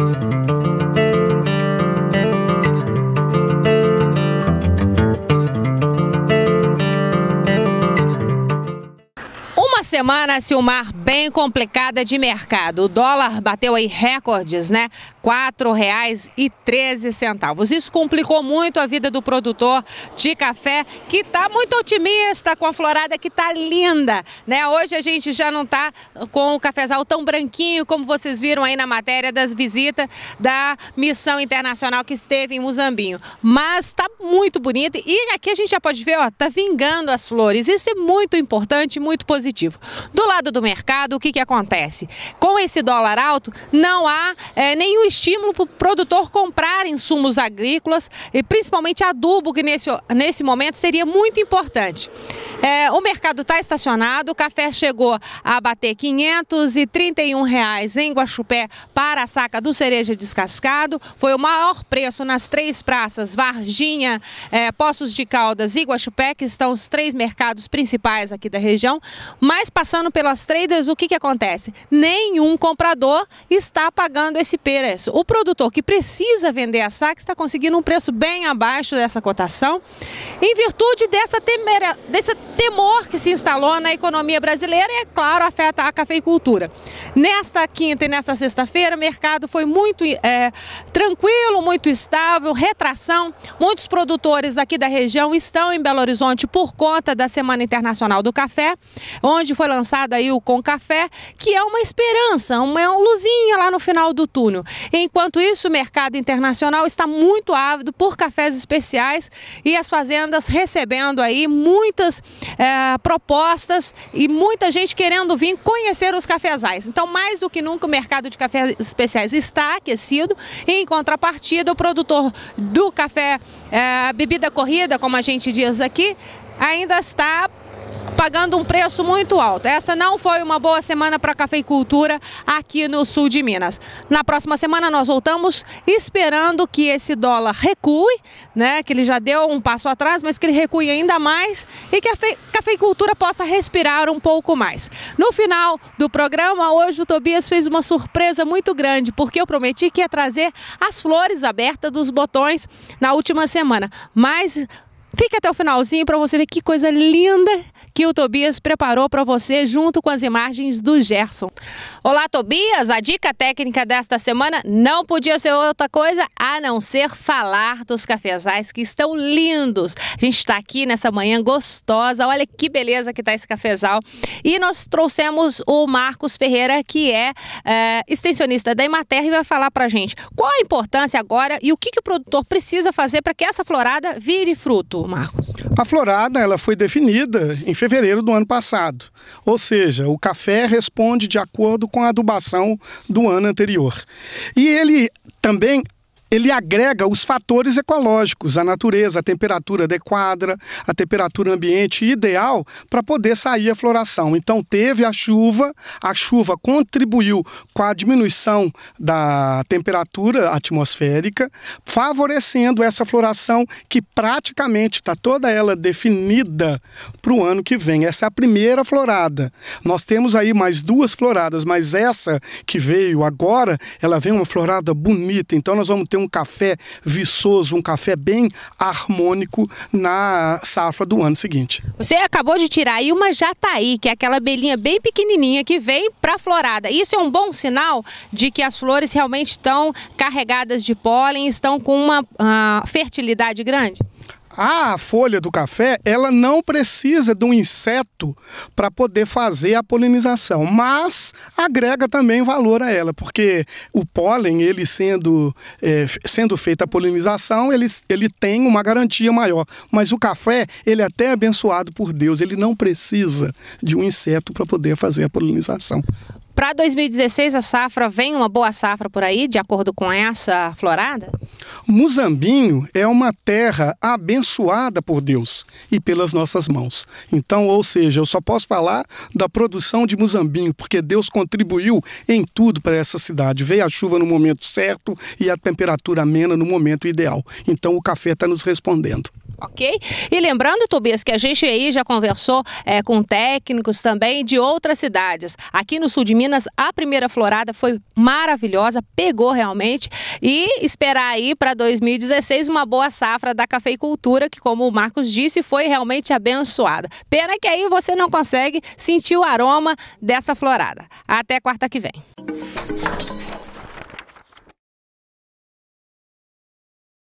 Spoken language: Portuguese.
Thank you. Semana, Silmar, bem complicada de mercado. O dólar bateu aí recordes, né? R$ 4,13. Isso complicou muito a vida do produtor de café, que está muito otimista com a florada que está linda, né? Hoje a gente já não está com o cafezal tão branquinho como vocês viram aí na matéria das visitas da missão internacional que esteve em Muzambinho, mas está muito bonito e aqui a gente já pode ver, ó, tá vingando as flores. Isso é muito importante, muito positivo. Do lado do mercado, o que, que acontece? Com esse dólar alto, não há é, nenhum estímulo para o produtor comprar insumos agrícolas e principalmente adubo, que nesse, nesse momento seria muito importante. É, o mercado está estacionado, o café chegou a bater 531 reais em Guaxupé para a saca do cereja descascado. Foi o maior preço nas três praças, Varginha, é, Poços de Caldas e Guaxupé, que estão os três mercados principais aqui da região. Mas passando pelas traders, o que, que acontece? Nenhum comprador está pagando esse preço. O produtor que precisa vender a saca está conseguindo um preço bem abaixo dessa cotação, em virtude dessa temera, desse temor que se instalou na economia brasileira e, é claro, afeta a cafeicultura. Nesta quinta e nesta sexta-feira, o mercado foi muito é, tranquilo, muito estável, retração. Muitos produtores aqui da região estão em Belo Horizonte por conta da Semana Internacional do Café, onde foi lançado aí o Com Café, que é uma esperança, uma luzinha lá no final do túnel. Enquanto isso, o mercado internacional está muito ávido por cafés especiais e as fazendas recebendo aí muitas é, propostas e muita gente querendo vir conhecer os cafezais. Então, mais do que nunca, o mercado de cafés especiais está aquecido e, em contrapartida, o produtor do café é, bebida corrida, como a gente diz aqui, ainda está pagando um preço muito alto. Essa não foi uma boa semana para a cafeicultura aqui no sul de Minas. Na próxima semana nós voltamos esperando que esse dólar recue, né, que ele já deu um passo atrás, mas que ele recue ainda mais e que a cafeicultura possa respirar um pouco mais. No final do programa, hoje o Tobias fez uma surpresa muito grande, porque eu prometi que ia trazer as flores abertas dos botões na última semana. Mas Fique até o finalzinho para você ver que coisa linda que o Tobias preparou para você junto com as imagens do Gerson. Olá, Tobias! A dica técnica desta semana não podia ser outra coisa a não ser falar dos cafezais que estão lindos. A gente está aqui nessa manhã gostosa, olha que beleza que está esse cafezal. E nós trouxemos o Marcos Ferreira, que é, é extensionista da Imater e vai falar para gente qual a importância agora e o que, que o produtor precisa fazer para que essa florada vire fruto. Marcos? A florada ela foi definida em fevereiro do ano passado. Ou seja, o café responde de acordo com a adubação do ano anterior. E ele também ele agrega os fatores ecológicos, a natureza, a temperatura adequada, a temperatura ambiente ideal para poder sair a floração. Então teve a chuva, a chuva contribuiu com a diminuição da temperatura atmosférica, favorecendo essa floração que praticamente está toda ela definida para o ano que vem. Essa é a primeira florada. Nós temos aí mais duas floradas, mas essa que veio agora, ela vem uma florada bonita. Então nós vamos ter um café viçoso, um café bem harmônico na safra do ano seguinte. Você acabou de tirar aí uma jataí, que é aquela abelhinha bem pequenininha que vem para a florada. Isso é um bom sinal de que as flores realmente estão carregadas de pólen, estão com uma uh, fertilidade grande? A folha do café ela não precisa de um inseto para poder fazer a polinização, mas agrega também valor a ela, porque o pólen, ele sendo, é, sendo feita a polinização, ele, ele tem uma garantia maior. Mas o café, ele é até abençoado por Deus, ele não precisa de um inseto para poder fazer a polinização. Para 2016, a safra vem uma boa safra por aí, de acordo com essa florada? Muzambinho é uma terra abençoada por Deus e pelas nossas mãos. Então, ou seja, eu só posso falar da produção de Muzambinho, porque Deus contribuiu em tudo para essa cidade. Veio a chuva no momento certo e a temperatura amena no momento ideal. Então, o café está nos respondendo. Ok? E lembrando, Tobias, que a gente aí já conversou é, com técnicos também de outras cidades. Aqui no sul de Minas, a primeira florada foi maravilhosa, pegou realmente e esperar aí para 2016 uma boa safra da cafeicultura, que como o Marcos disse, foi realmente abençoada. Pena que aí você não consegue sentir o aroma dessa florada. Até quarta que vem.